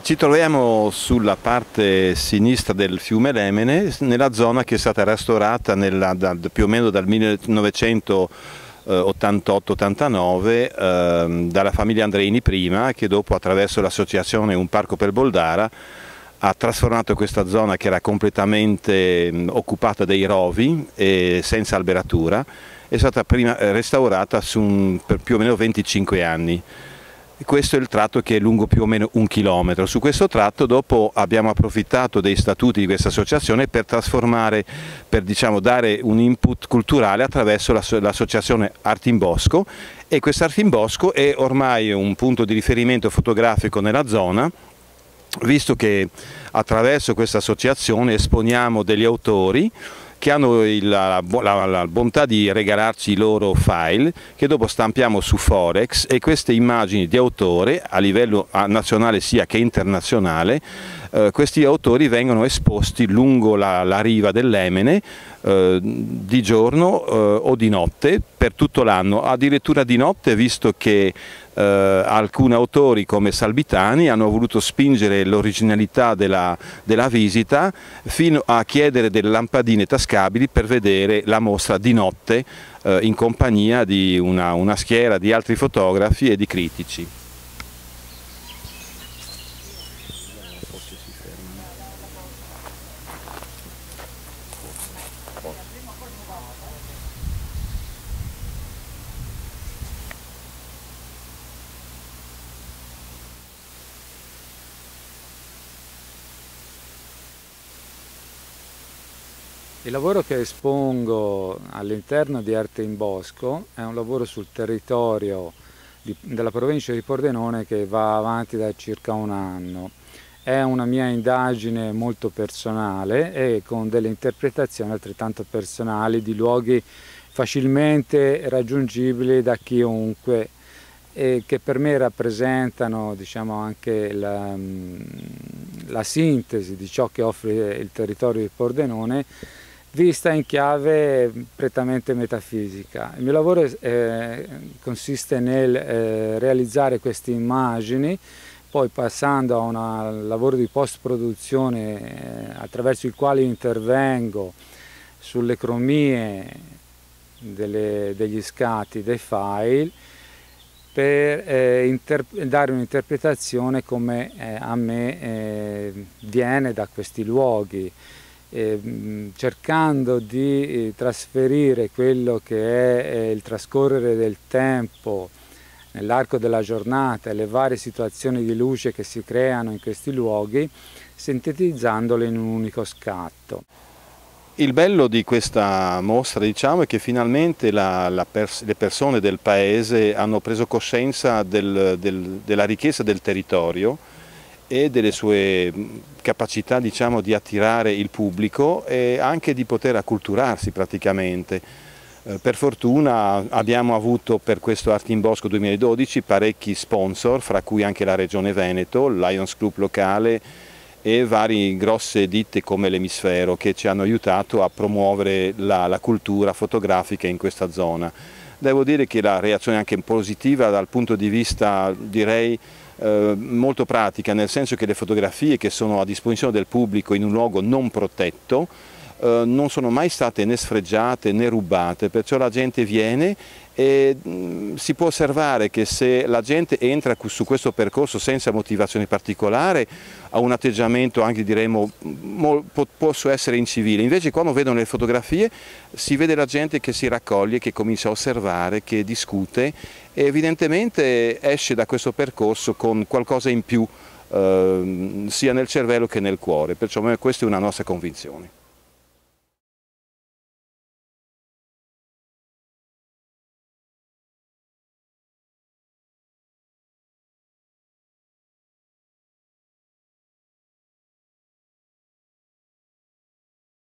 Ci troviamo sulla parte sinistra del fiume Lemene, nella zona che è stata restaurata nella, da, più o meno dal 1988-89 eh, dalla famiglia Andreini prima, che dopo attraverso l'associazione Un Parco per Boldara ha trasformato questa zona che era completamente occupata dai rovi e senza alberatura, è stata prima restaurata un, per più o meno 25 anni questo è il tratto che è lungo più o meno un chilometro. Su questo tratto dopo abbiamo approfittato dei statuti di questa associazione per trasformare, per diciamo, dare un input culturale attraverso l'associazione Arte in Bosco e questo Arte in Bosco è ormai un punto di riferimento fotografico nella zona visto che attraverso questa associazione esponiamo degli autori che hanno il, la, la, la, bontà di regalarci i loro file che dopo stampiamo su Forex e queste immagini di autore a livello nazionale sia che internazionale eh, questi autori vengono esposti lungo la, la riva dell'Emene eh, di giorno eh, o di notte per tutto l'anno, addirittura di notte visto che eh, alcuni autori come Salbitani hanno voluto spingere l'originalità della, della, visita fino a chiedere delle lampadine tascabili per vedere la mostra di notte eh, in compagnia di una, una schiera di altri fotografi e di critici. Il lavoro che espongo all'interno di Arte in Bosco è un lavoro sul territorio di, della provincia di Pordenone che va avanti da circa un anno. È una mia indagine molto personale e con delle interpretazioni altrettanto personali di luoghi facilmente raggiungibili da chiunque e che per me rappresentano diciamo, anche la, la sintesi di ciò che offre il territorio di Pordenone vista in chiave prettamente metafisica. Il mio lavoro eh, consiste nel eh, realizzare queste immagini, poi passando a un lavoro di post-produzione eh, attraverso il quale intervengo sulle cromie delle, degli scatti dei file per eh, dare un'interpretazione come eh, a me eh, viene da questi luoghi eh, cercando di eh, trasferire quello che è il trascorrere del tempo nell'arco della giornata e le varie situazioni di luce che si creano in questi luoghi, sintetizzandole in un unico scatto. Il bello di questa mostra diciamo, è che finalmente la, la pers le persone del paese hanno preso coscienza del, del, della ricchezza del territorio e delle sue capacità diciamo, di attirare il pubblico e anche di poter acculturarsi praticamente. Eh, per fortuna abbiamo avuto per questo Art in Bosco 2012 parecchi sponsor, fra cui anche la Regione Veneto, il Lions Club locale e varie grosse ditte come l'Emisfero che ci hanno aiutato a promuovere la, la cultura fotografica in questa zona. Devo dire che la reazione è anche positiva dal punto di vista direi eh, molto pratica, nel senso che le fotografie che sono a disposizione del pubblico in un luogo non protetto eh, non sono mai state né sfregiate né rubate, perciò la gente viene e mh, mm, si può osservare che se la gente entra su questo percorso senza motivazione particolare ha un atteggiamento anche diremo può essere incivile, invece quando vedono le fotografie si vede la gente che si raccoglie, che comincia a osservare, che discute e evidentemente esce da questo percorso con qualcosa in più eh, sia nel cervello che nel cuore, perciò questa è una nostra convinzione.